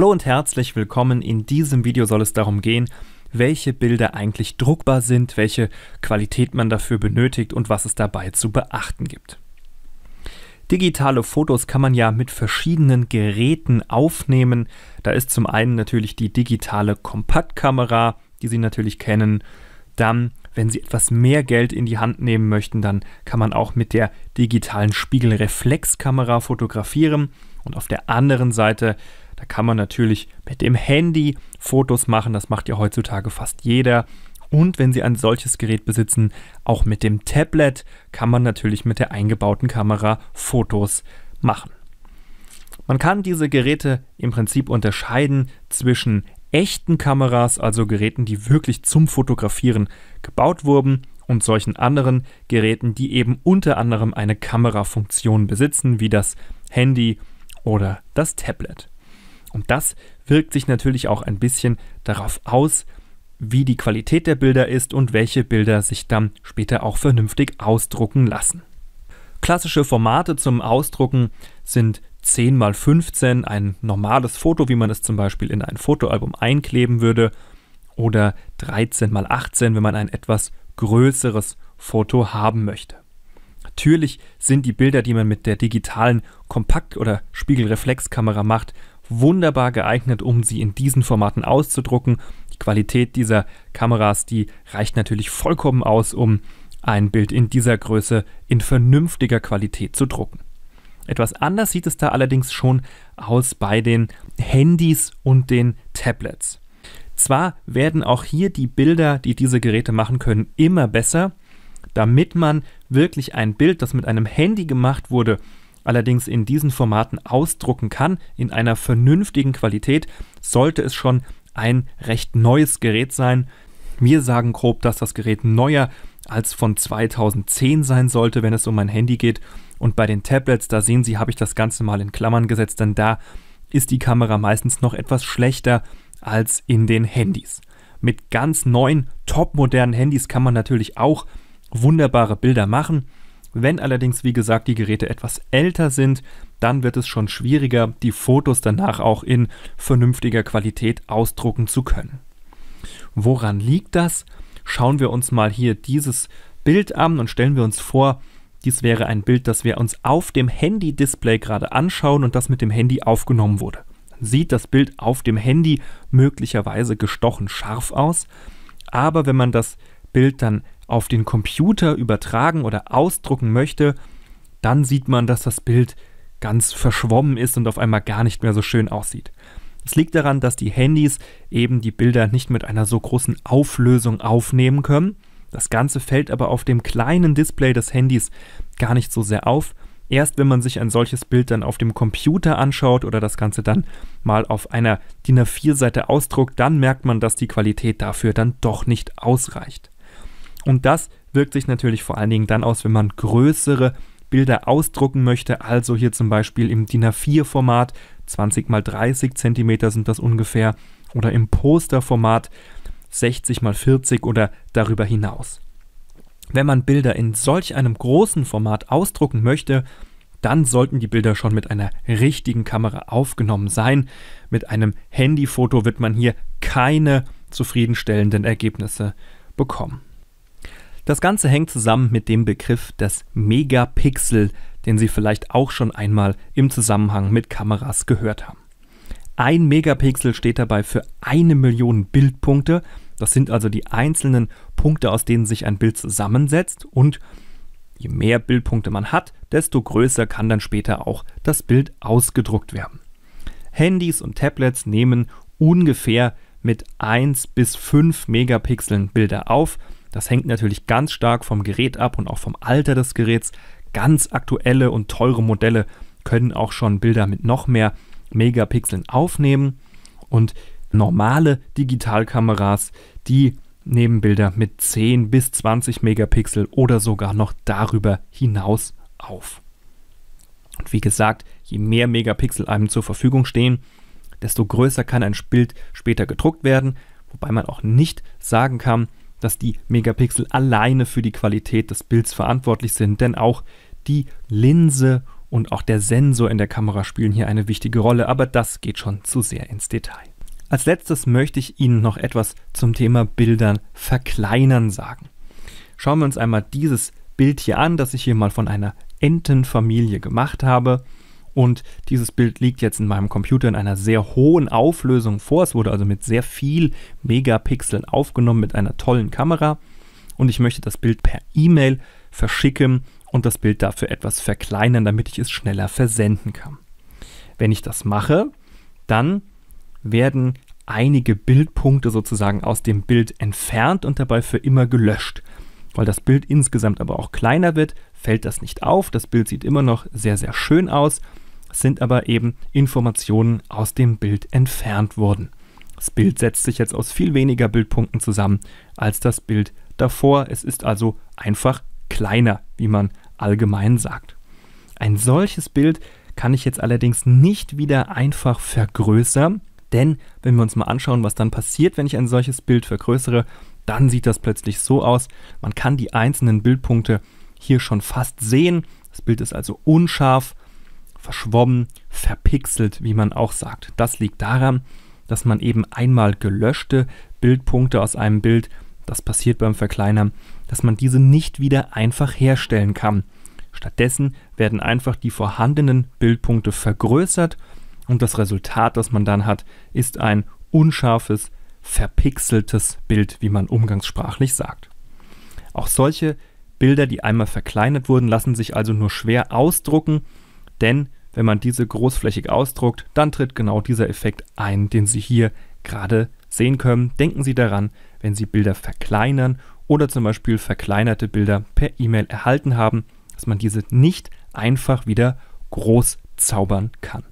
Hallo und herzlich willkommen. In diesem Video soll es darum gehen, welche Bilder eigentlich druckbar sind, welche Qualität man dafür benötigt und was es dabei zu beachten gibt. Digitale Fotos kann man ja mit verschiedenen Geräten aufnehmen. Da ist zum einen natürlich die digitale Kompaktkamera, die Sie natürlich kennen. Dann, wenn Sie etwas mehr Geld in die Hand nehmen möchten, dann kann man auch mit der digitalen Spiegelreflexkamera fotografieren. Und auf der anderen Seite, da kann man natürlich mit dem Handy Fotos machen. Das macht ja heutzutage fast jeder. Und wenn Sie ein solches Gerät besitzen, auch mit dem Tablet kann man natürlich mit der eingebauten Kamera Fotos machen. Man kann diese Geräte im Prinzip unterscheiden zwischen echten Kameras, also Geräten, die wirklich zum Fotografieren gebaut wurden, und solchen anderen Geräten, die eben unter anderem eine Kamerafunktion besitzen, wie das Handy oder das Tablet. Und das wirkt sich natürlich auch ein bisschen darauf aus, wie die Qualität der Bilder ist und welche Bilder sich dann später auch vernünftig ausdrucken lassen. Klassische Formate zum Ausdrucken sind 10 x 15, ein normales Foto, wie man es zum Beispiel in ein Fotoalbum einkleben würde, oder 13 x 18, wenn man ein etwas größeres Foto haben möchte. Natürlich sind die Bilder, die man mit der digitalen Kompakt- oder Spiegelreflexkamera macht, wunderbar geeignet, um sie in diesen Formaten auszudrucken. Die Qualität dieser Kameras, die reicht natürlich vollkommen aus, um ein Bild in dieser Größe in vernünftiger Qualität zu drucken. Etwas anders sieht es da allerdings schon aus bei den Handys und den Tablets. Zwar werden auch hier die Bilder, die diese Geräte machen können, immer besser, damit man wirklich ein Bild, das mit einem Handy gemacht wurde, allerdings in diesen Formaten ausdrucken kann, in einer vernünftigen Qualität, sollte es schon ein recht neues Gerät sein. Wir sagen grob, dass das Gerät neuer als von 2010 sein sollte, wenn es um ein Handy geht. Und bei den Tablets, da sehen Sie, habe ich das Ganze mal in Klammern gesetzt, denn da ist die Kamera meistens noch etwas schlechter als in den Handys. Mit ganz neuen, topmodernen Handys kann man natürlich auch wunderbare Bilder machen. Wenn allerdings, wie gesagt, die Geräte etwas älter sind, dann wird es schon schwieriger, die Fotos danach auch in vernünftiger Qualität ausdrucken zu können. Woran liegt das? Schauen wir uns mal hier dieses Bild an und stellen wir uns vor, dies wäre ein Bild, das wir uns auf dem Handy-Display gerade anschauen und das mit dem Handy aufgenommen wurde. Sieht das Bild auf dem Handy möglicherweise gestochen scharf aus, aber wenn man das Bild dann auf den Computer übertragen oder ausdrucken möchte, dann sieht man, dass das Bild ganz verschwommen ist und auf einmal gar nicht mehr so schön aussieht. Es liegt daran, dass die Handys eben die Bilder nicht mit einer so großen Auflösung aufnehmen können. Das Ganze fällt aber auf dem kleinen Display des Handys gar nicht so sehr auf. Erst wenn man sich ein solches Bild dann auf dem Computer anschaut oder das Ganze dann mal auf einer DIN A4-Seite ausdruckt, dann merkt man, dass die Qualität dafür dann doch nicht ausreicht. Und das wirkt sich natürlich vor allen Dingen dann aus, wenn man größere Bilder ausdrucken möchte, also hier zum Beispiel im DIN A4-Format, 20 x 30 cm sind das ungefähr, oder im Posterformat 60 x 40 oder darüber hinaus. Wenn man Bilder in solch einem großen Format ausdrucken möchte, dann sollten die Bilder schon mit einer richtigen Kamera aufgenommen sein. Mit einem Handyfoto wird man hier keine zufriedenstellenden Ergebnisse bekommen. Das Ganze hängt zusammen mit dem Begriff des Megapixel, den Sie vielleicht auch schon einmal im Zusammenhang mit Kameras gehört haben. Ein Megapixel steht dabei für eine Million Bildpunkte. Das sind also die einzelnen Punkte, aus denen sich ein Bild zusammensetzt. Und je mehr Bildpunkte man hat, desto größer kann dann später auch das Bild ausgedruckt werden. Handys und Tablets nehmen ungefähr mit 1 bis 5 Megapixeln Bilder auf. Das hängt natürlich ganz stark vom Gerät ab und auch vom Alter des Geräts. Ganz aktuelle und teure Modelle können auch schon Bilder mit noch mehr Megapixeln aufnehmen und normale Digitalkameras, die nehmen Bilder mit 10 bis 20 Megapixel oder sogar noch darüber hinaus auf. Und wie gesagt, je mehr Megapixel einem zur Verfügung stehen, desto größer kann ein Bild später gedruckt werden, wobei man auch nicht sagen kann, dass die Megapixel alleine für die Qualität des Bilds verantwortlich sind, denn auch die Linse und auch der Sensor in der Kamera spielen hier eine wichtige Rolle, aber das geht schon zu sehr ins Detail. Als letztes möchte ich Ihnen noch etwas zum Thema Bildern verkleinern sagen. Schauen wir uns einmal dieses Bild hier an, das ich hier mal von einer Entenfamilie gemacht habe. Und dieses Bild liegt jetzt in meinem Computer in einer sehr hohen Auflösung vor. Es wurde also mit sehr viel Megapixeln aufgenommen mit einer tollen Kamera. Und ich möchte das Bild per E-Mail verschicken und das Bild dafür etwas verkleinern, damit ich es schneller versenden kann. Wenn ich das mache, dann werden einige Bildpunkte sozusagen aus dem Bild entfernt und dabei für immer gelöscht. Weil das Bild insgesamt aber auch kleiner wird, fällt das nicht auf. Das Bild sieht immer noch sehr, sehr schön aus, sind aber eben Informationen aus dem Bild entfernt worden. Das Bild setzt sich jetzt aus viel weniger Bildpunkten zusammen als das Bild davor. Es ist also einfach kleiner, wie man allgemein sagt. Ein solches Bild kann ich jetzt allerdings nicht wieder einfach vergrößern, denn wenn wir uns mal anschauen, was dann passiert, wenn ich ein solches Bild vergrößere, dann sieht das plötzlich so aus. Man kann die einzelnen Bildpunkte hier schon fast sehen. Das Bild ist also unscharf, verschwommen, verpixelt, wie man auch sagt. Das liegt daran, dass man eben einmal gelöschte Bildpunkte aus einem Bild, das passiert beim Verkleinern, dass man diese nicht wieder einfach herstellen kann. Stattdessen werden einfach die vorhandenen Bildpunkte vergrößert und das Resultat, das man dann hat, ist ein unscharfes, verpixeltes Bild, wie man umgangssprachlich sagt. Auch solche Bilder, die einmal verkleinert wurden, lassen sich also nur schwer ausdrucken, denn wenn man diese großflächig ausdruckt, dann tritt genau dieser Effekt ein, den Sie hier gerade sehen können. Denken Sie daran, wenn Sie Bilder verkleinern oder zum Beispiel verkleinerte Bilder per E-Mail erhalten haben, dass man diese nicht einfach wieder groß zaubern kann.